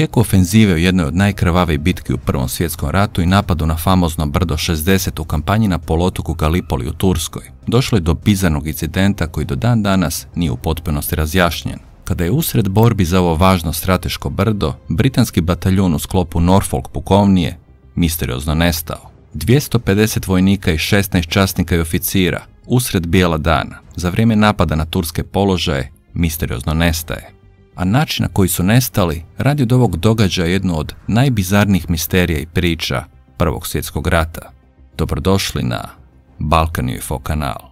jeku ofenzive u jednoj od najkrvavijih bitki u Prvom svjetskom ratu i napadu na famozno brdo 60 u kampanji na polotoku Galipoli u Turskoj, došlo je do bizarnog incidenta koji do dan danas nije u potpunosti razjašnjen. Kada je usred borbi za ovo važno strateško brdo, britanski bataljun u sklopu Norfolk pukovnije misteriozno nestao. 250 vojnika i 16 časnika i oficira usred bijela dana za vrijeme napada na turske položaje misteriozno nestaje a način na koji su nestali radi od ovog događaja jednu od najbizarnijih misterija i priča Prvog svjetskog rata. Dobrodošli na Balkan UFO kanal.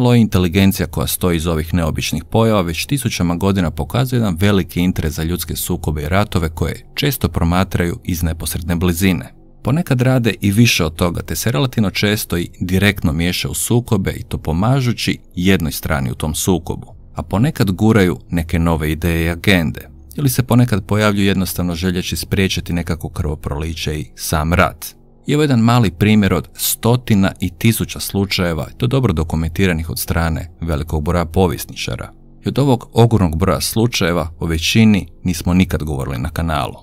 NLO inteligencija koja stoji iz ovih neobičnih pojava već tisućama godina pokazuje jedan veliki interes za ljudske sukobe i ratove koje često promatraju iz neposredne blizine. Ponekad rade i više od toga, te se relativno često i direktno miješa u sukobe i to pomažući jednoj strani u tom sukobu. A ponekad guraju neke nove ideje i agende. Ili se ponekad pojavljuju jednostavno željeći spriječiti nekako krvoproliće i sam rat. I ovo je jedan mali primjer od stotina i tisuća slučajeva, to dobro dokumentiranih od strane velikog broja povjesničara. I od ovog ogromnog broja slučajeva o većini nismo nikad govorili na kanalu.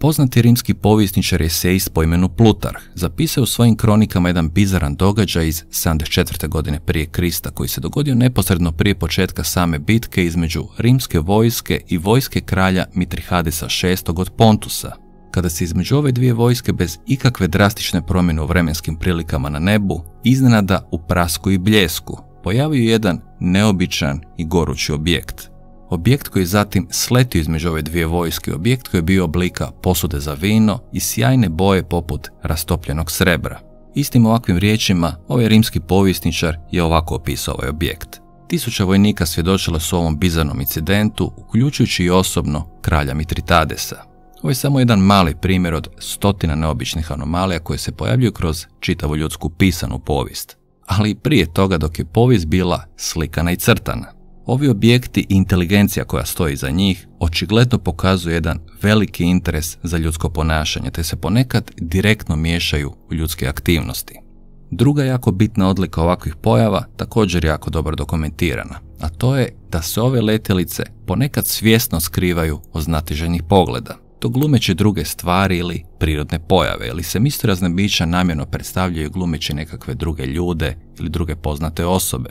Poznati rimski povjesničar je sejist po imenu Plutarh zapisao u svojim kronikama jedan bizaran događaj iz 74. godine prije Krista koji se dogodio neposredno prije početka same bitke između rimske vojske i vojske kralja Mitrihadisa VI od Pontusa, kada se između ove dvije vojske bez ikakve drastične promjene u vremenskim prilikama na nebu, iznenada u prasku i bljesku, pojavio jedan neobičan i gorući objekt. Objekt koji je zatim sletio između ove dvije vojske, objekt koji je bio oblika posude za vino i sjajne boje poput rastopljenog srebra. Istim ovakvim riječima, ovaj rimski povjesničar je ovako opisao ovaj objekt. Tisuća vojnika svjedočila su ovom bizarnom incidentu, uključujući i osobno kralja Mitritadesa. Ovo je samo jedan mali primjer od stotina neobičnih anomalija koje se pojavljuju kroz čitavu ljudsku pisanu povijest. Ali i prije toga dok je povijest bila slikana i crtana. Ovi objekti i inteligencija koja stoji za njih očigledno pokazuje jedan veliki interes za ljudsko ponašanje te se ponekad direktno miješaju u ljudske aktivnosti. Druga jako bitna odlika ovakvih pojava također jako dobro dokumentirana, a to je da se ove letjelice ponekad svjesno skrivaju od znatiženih pogleda to glumeći druge stvari ili prirodne pojave, ili se misterazne bića namjerno predstavljaju glumeći nekakve druge ljude ili druge poznate osobe.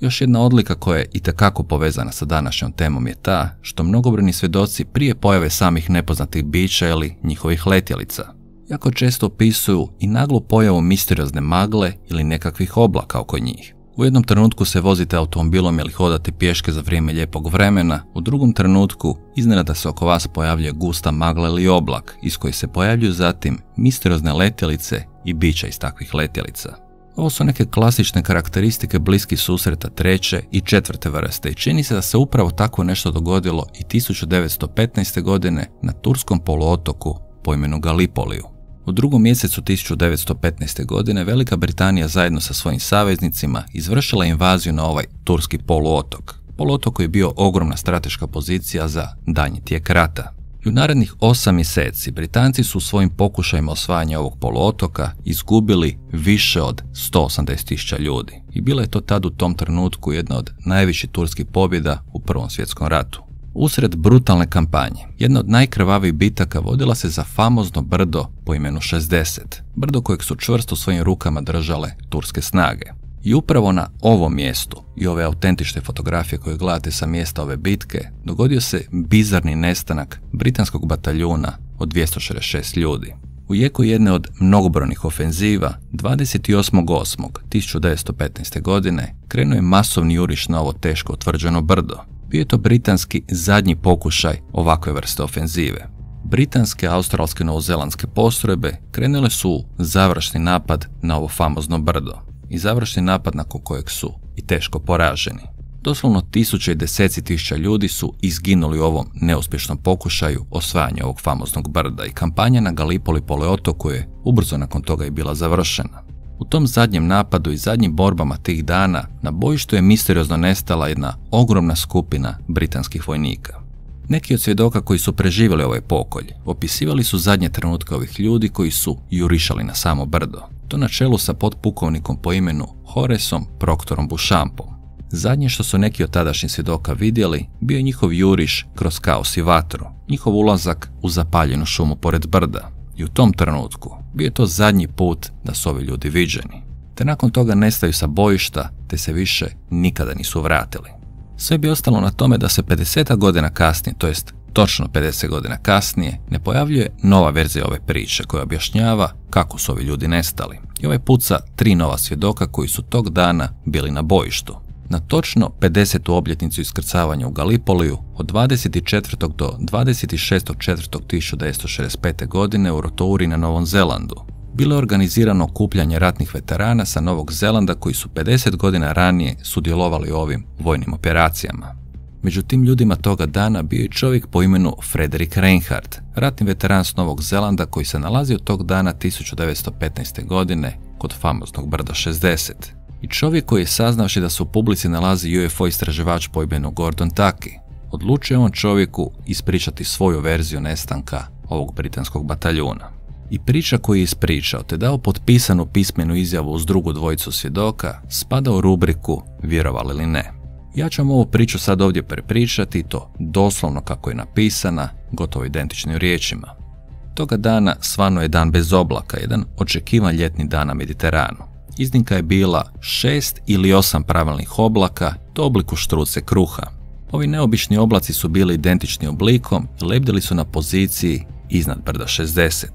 Još jedna odlika koja je itekako povezana sa današnjom temom je ta što mnogobrojni svjedoci prije pojave samih nepoznatih bića ili njihovih letjelica jako često opisuju i naglu pojavu misteriozne magle ili nekakvih oblaka oko njih. U jednom trenutku se vozite automobilom ili hodate pješke za vrijeme lijepog vremena, u drugom trenutku iznenada se oko vas pojavljuje gusta magla ili oblak, iz koje se pojavljuju zatim misteriozne letjelice i bića iz takvih letjelica. Ovo su neke klasične karakteristike bliskih susreta treće i četvrte vrste i čini se da se upravo tako nešto dogodilo i 1915. godine na turskom poluotoku po imenu Galipoliju. U drugom mjesecu 1915. godine Velika Britanija zajedno sa svojim saveznicima izvršila invaziju na ovaj turski poluotok. Poluotok koji je bio ogromna strateška pozicija za danji tijek rata. I u narednih osam mjeseci Britanci su u svojim pokušajima osvajanja ovog poluotoka izgubili više od 180.000 ljudi. I bila je to tad u tom trenutku jedna od najviših turskih pobjeda u Prvom svjetskom ratu. Usred brutalne kampanje, jedna od najkrvavijih bitaka vodila se za famozno brdo po imenu 60, brdo kojeg su čvrsto svojim rukama držale turske snage. I upravo na ovom mjestu i ove autentične fotografije koje gledate sa mjesta ove bitke, dogodio se bizarni nestanak britanskog bataljuna od 266 ljudi. U jeku jedne od mnogobrojnih ofenziva, 28.8.1915. godine krenuo je masovni juriš na ovo teško utvrđeno brdo, bio je to britanski zadnji pokušaj ovakve vrste ofenzive. Britanske, australske, novozelandske postrojbe krenule su završni napad na ovo famozno brdo i završni napad nakon kojeg su i teško poraženi. Doslovno tisuće i deseci tisuća ljudi su izginuli u ovom neuspješnom pokušaju osvajanja ovog famoznog brda i kampanja na Galipoli poluotoku je ubrzo nakon toga i bila završena. U tom zadnjem napadu i zadnjim borbama tih dana na bojištu je misteriozno nestala jedna ogromna skupina britanskih vojnika. Neki od svjedoka koji su preživjeli ovaj pokolj opisivali su zadnje trenutke ovih ljudi koji su jurišali na samo brdo. To na čelu sa podpukovnikom po imenu Horesom Proktorom Bushampom. Zadnje što su neki od tadašnjih svjedoka vidjeli bio je njihov juriš kroz kaos i vatru, njihov ulazak u zapaljenu šumu pored brda. I u tom trenutku bio je to zadnji put da su ovi ljudi viđeni. Te nakon toga nestaju sa bojišta te se više nikada nisu vratili. Sve bi ostalo na tome da se 50 godina kasnije, to jest točno 50 godina kasnije, ne pojavljuje nova verzija ove priče koja objašnjava kako su ovi ljudi nestali. I ovaj put sa tri nova svjedoka koji su tog dana bili na bojištu. Na točno 50. obljetnicu iskrcavanja u Galipoliju od 24. do 26.4.1965. godine u Rotouri na Novom Zelandu bilo je organizirano okupljanje ratnih veterana sa Novog Zelanda koji su 50 godina ranije sudjelovali u ovim vojnim operacijama. Među tim ljudima toga dana bio je čovjek po imenu Frederik Reinhardt, ratni veteran s Novog Zelanda koji se nalazio tog dana 1915. godine kod famoznog brda 60. I čovjek koji je saznavši da se u publici nalazi UFO istraživač po Gordon Taki, odlučio on čovjeku ispričati svoju verziju nestanka ovog britanskog bataljuna i priča koju je ispričao te dao potpisanu pismenu izjavu uz drugu dvojicu svjedoka spada u rubriku vjerovali ili ne. Ja ću vam ovu priču sad ovdje prepričati to doslovno kako je napisana, gotovo identičnim riječima. Toga dana svano je dan bez oblaka, jedan očekivan ljetni dan na Mediteranu. Iznimka je bila šest ili osam pravilnih oblaka, do obliku štruce kruha. Ovi neobični oblaci su bili identični oblikom i lebdili su na poziciji iznad brda 60.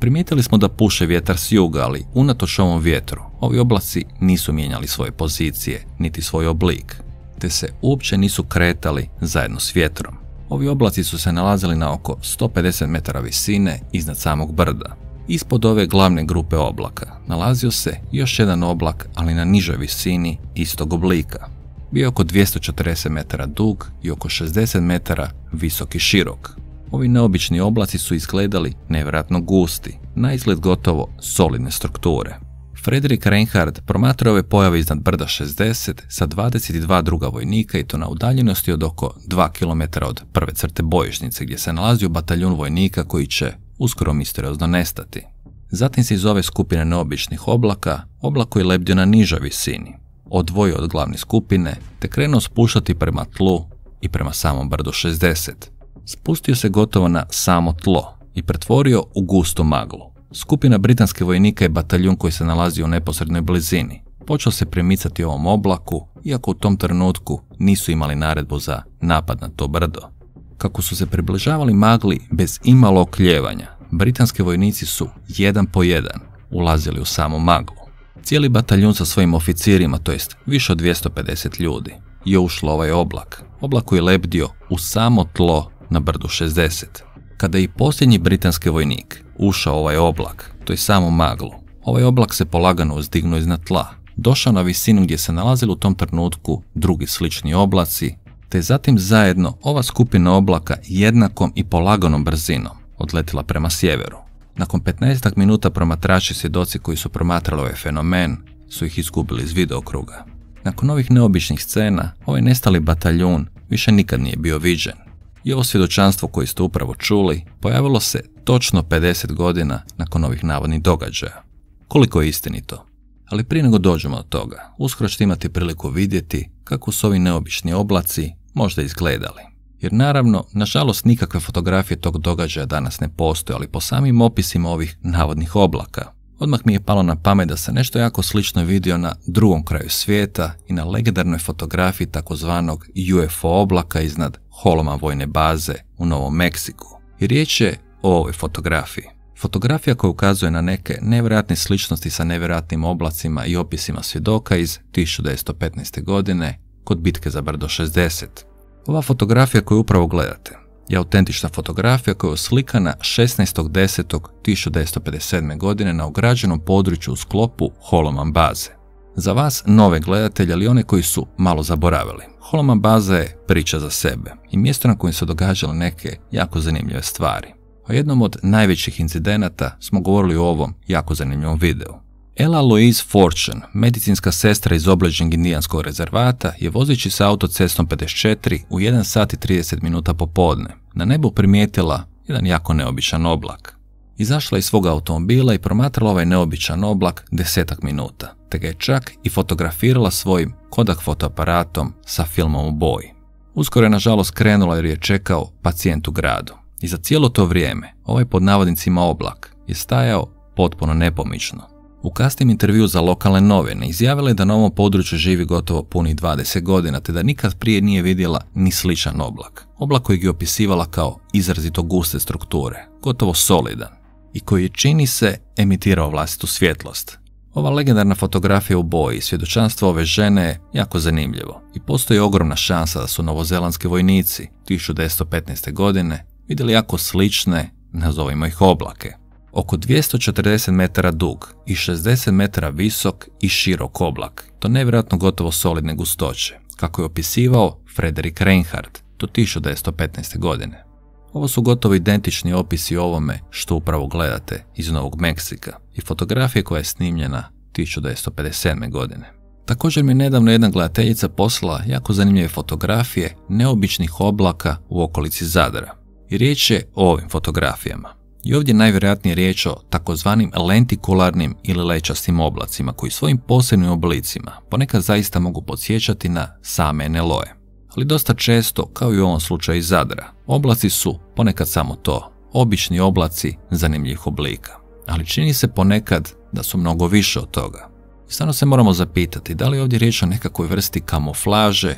Primijetili smo da puše vjetar s juga, ali unatoč ovom vjetru, ovi oblaci nisu mijenjali svoje pozicije, niti svoj oblik, te se uopće nisu kretali zajedno s vjetrom. Ovi oblaci su se nalazili na oko 150 metara visine iznad samog brda. Ispod ove glavne grupe oblaka nalazio se još jedan oblak, ali na nižoj visini istog oblika. Bio oko 240 metara dug i oko 60 metara visok i širok, Ovi neobični oblaci su izgledali nevjerojatno gusti, na izgled gotovo solidne strukture. Frederik Reinhard promatrao ove pojave iznad brda 60 sa 22 druga vojnika i to na udaljenosti od oko 2 km od prve crte bojišnice gdje se nalazio bataljun vojnika koji će uskoro misteriozno nestati. Zatim se iz ove skupine neobičnih oblaka oblak koji lebdio na nižoj visini, odvojio od glavne skupine te krenuo spuštati prema tlu i prema samom brdu 60 spustio se gotovo na samo tlo i pretvorio u gustu maglu. Skupina britanske vojnika i bataljun koji se nalazi u neposrednoj blizini počeo se premicati ovom oblaku, iako u tom trenutku nisu imali naredbu za napad na to brdo. Kako su se približavali magli bez imalo okljevanja, britanski vojnici su jedan po jedan ulazili u samu maglu. Cijeli bataljun sa svojim oficirima, to jest više od 250 ljudi, je ušlo ovaj oblak. Oblak koji je lebdio u samo tlo na brdu 60. Kada je i posljednji britanski vojnik ušao ovaj oblak, to je samo maglu, ovaj oblak se polagano uzdignuo iznad tla, došao na visinu gdje se nalazili u tom trenutku drugi slični oblaci, te zatim zajedno ova skupina oblaka jednakom i polaganom brzinom odletila prema sjeveru. Nakon 15 minuta promatrači svjedoci koji su promatrali ovaj fenomen su ih izgubili iz videokruga. Nakon ovih neobičnih scena, ovaj nestali bataljun više nikad nije bio viđen. I ovo svjedočanstvo koje ste upravo čuli pojavilo se točno 50 godina nakon ovih navodnih događaja. Koliko je istinito? Ali prije nego dođemo do toga, uskoro ćete imati priliku vidjeti kako su ovi neobični oblaci možda izgledali. Jer naravno, nažalost nikakve fotografije tog događaja danas ne postoje, ali po samim opisima ovih navodnih oblaka, Odmah mi je palo na pamet da se nešto jako slično vidio na drugom kraju svijeta i na legendarnoj fotografiji takozvanog UFO oblaka iznad holoma vojne baze u Novom Meksiku. I riječ je o ovoj fotografiji. Fotografija koja ukazuje na neke nevjerojatne sličnosti sa nevjerojatnim oblacima i opisima svjedoka iz 1915. godine kod bitke za brdo 60. Ova fotografija koju upravo gledate je autentična fotografija koja je oslikana 16.10.1957. godine na ograđenom području u sklopu Holoman baze. Za vas, nove gledatelje ili one koji su malo zaboravili, Holoma baza je priča za sebe i mjesto na kojem se događale neke jako zanimljive stvari. O jednom od najvećih incidenata smo govorili u ovom jako zanimljivom videu. Ella Louise Fortune, medicinska sestra iz obležnjeg indijanskog rezervata, je vozeći sa autocestom 54 u 1 sat i 30 minuta popodne na nebu primijetila jedan jako neobičan oblak. Izašla iz svog automobila i promatrala ovaj neobičan oblak desetak minuta, te ga je čak i fotografirala svojim Kodak fotoaparatom sa filmom u boji. Uskoro je nažalost krenula jer je čekao pacijent u gradu. I za cijelo to vrijeme ovaj pod navodnicima oblak je stajao potpuno nepomično. U kasnim intervju za lokalne novine izjavila je da na ovom području živi gotovo punih 20 godina te da nikad prije nije vidjela ni sličan oblak. Oblak koji je opisivala kao izrazito guste strukture, gotovo solidan i koji čini se emitirao vlastitu svjetlost. Ova legendarna fotografija u boji i svjedočanstvo ove žene je jako zanimljivo i postoji ogromna šansa da su novozelandski vojnici 1915. godine vidjeli jako slične, nazovimo ih oblake. Oko 240 metara dug i 60 metara visok i širok oblak, to nevjerojatno gotovo solidne gustoće, kako je opisivao Frederik Reinhardt do 1915. godine. Ovo su gotovo identični opisi ovome što upravo gledate iz Novog Meksika i fotografije koja je snimljena 1957. godine. Također mi je nedavno jedna gledateljica poslala jako zanimljive fotografije neobičnih oblaka u okolici Zadra. I riječ je o ovim fotografijama. I ovdje najvjerojatnije riječ o takozvanim lentikularnim ili lečastim oblacima koji svojim posebnim oblicima ponekad zaista mogu podsjećati na same NLO-e ali dosta često, kao i u ovom slučaju iz Zadra, oblaci su ponekad samo to, obični oblaci zanimljivih oblika. Ali čini se ponekad da su mnogo više od toga. I stvarno se moramo zapitati da li je ovdje riječ o nekakvoj vrsti kamuflaže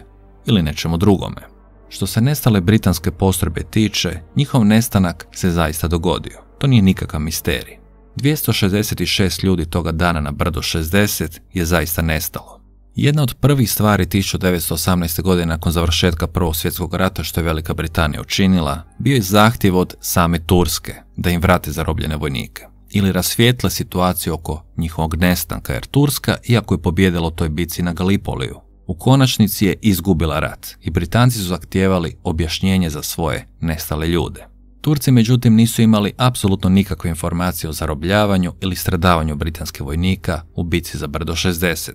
ili nečemu drugome. Što se nestale britanske postrojbe tiče, njihov nestanak se zaista dogodio. To nije nikakav misterij. 266 ljudi toga dana na brdo 60 je zaista nestalo. Jedna od prvih stvari 1918. godine nakon završetka Prvog svjetskog rata što je Velika Britanija učinila, bio je zahtjev od same Turske da im vrate zarobljene vojnike ili rasvijetle situaciju oko njihovog nestanka jer Turska, iako je pobjedila u toj bici na Galipoliju, u konačnici je izgubila rat i Britanci su zahtijevali objašnjenje za svoje nestale ljude. Turci međutim nisu imali apsolutno nikakve informacije o zarobljavanju ili stradavanju britanskih vojnika u bici za Brdo 60,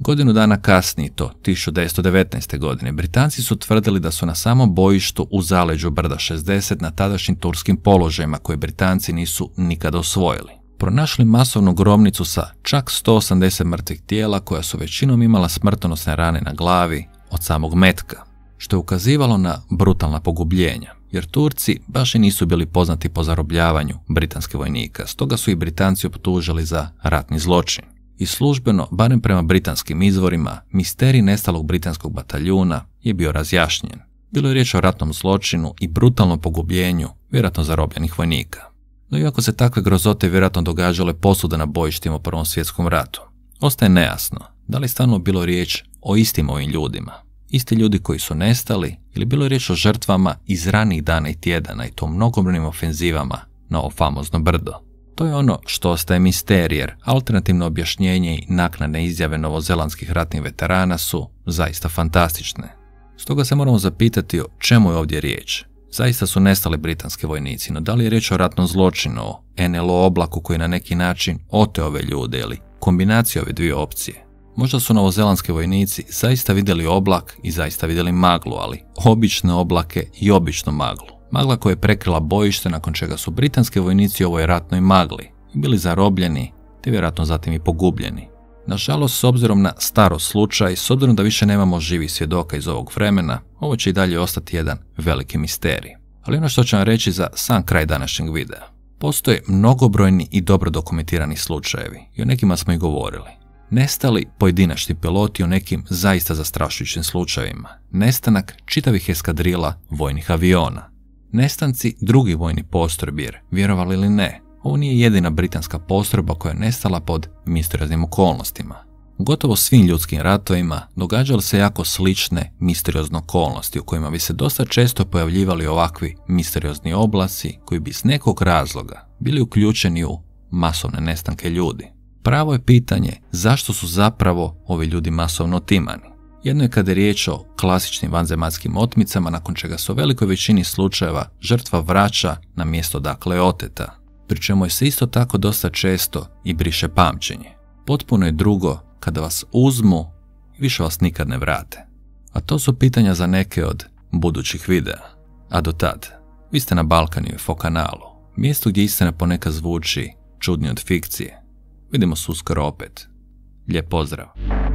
Godinu dana kasnije, to 1919. godine, Britanci su tvrdili da su na samom bojištu u zaleđu Brda 60 na tadašnjim turskim položajima koje Britanci nisu nikada osvojili. Pronašli masovnu grobnicu sa čak 180 mrtvih tijela koja su većinom imala smrtonosne rane na glavi od samog metka, što je ukazivalo na brutalna pogubljenja, jer Turci baš i nisu bili poznati po zarobljavanju britanskih vojnika, stoga su i Britanci optužili za ratni zločin i službeno, barem prema britanskim izvorima, misterij nestalog britanskog bataljuna je bio razjašnjen. Bilo je riječ o ratnom zločinu i brutalnom pogubljenju vjerojatno zarobljenih vojnika. No iako se takve grozote vjerojatno događale posuda na bojištima u Prvom svjetskom ratu, ostaje nejasno da li stvarno bilo riječ o istim ovim ljudima. Isti ljudi koji su nestali ili bilo je riječ o žrtvama iz ranih dana i tjedana i to mnogobrojnim ofenzivama na ovo famozno brdo. To je ono što ostaje misterijer. Alternativno objašnjenje i naknadne izjave novozelandskih ratnih veterana su zaista fantastične. Stoga se moramo zapitati o čemu je ovdje riječ. Zaista su nestali britanski vojnici, no da li je riječ o ratnom zločinu, o NLO oblaku koji na neki način ote ove ljude ili kombinaciju ove dvije opcije? Možda su novozelandski vojnici zaista vidjeli oblak i zaista vidjeli maglu, ali obične oblake i običnu maglu. Magla koja je prekrila bojište nakon čega su britanski vojnici u ovoj ratnoj magli bili zarobljeni te vjerojatno zatim i pogubljeni. Nažalost, s obzirom na staro slučaj, s obzirom da više nemamo živih svjedoka iz ovog vremena, ovo će i dalje ostati jedan veliki misterij. Ali ono što ću vam reći za sam kraj današnjeg videa. Postoje mnogobrojni i dobro dokumentirani slučajevi i o nekima smo i govorili. Nestali pojedinačni piloti o nekim zaista zastrašujućim slučajevima. Nestanak čitavih eskadrila vojnih aviona. Nestanci drugih vojnih postrojbi, jer vjerovali ili ne, ovo nije jedina britanska postrojba koja je nestala pod misterioznim okolnostima. Gotovo svim ljudskim ratovima događale se jako slične misteriozne okolnosti u kojima bi se dosta često pojavljivali ovakvi misteriozni oblasi koji bi iz nekog razloga bili uključeni u masovne nestanke ljudi. Pravo je pitanje zašto su zapravo ovi ljudi masovno timani. Jedno je kada je riječ o klasičnim vanzemaljskim otmicama, nakon čega se u velikoj većini slučajeva žrtva vraća na mjesto dakle oteta, pri čemu se isto tako dosta često i briše pamćenje. Potpuno je drugo kada vas uzmu i više vas nikad ne vrate. A to su pitanja za neke od budućih videa. A do tad, vi ste na Balkani u kanalu, mjestu gdje istina ponekad zvuči čudnije od fikcije. Vidimo se uskoro opet. Lijep pozdrav!